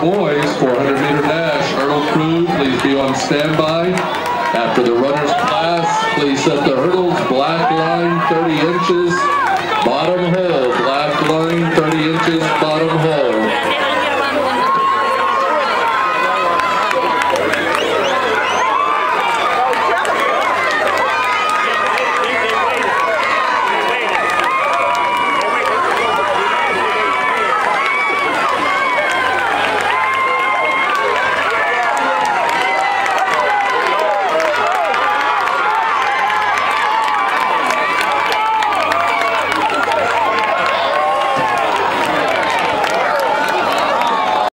boys 400 meter dash. Hurdle crew, please be on standby. After the runner's pass, please set the hurdles. Black line 30 inches. Bottom hole, black line 30 inches.